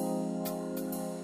うん。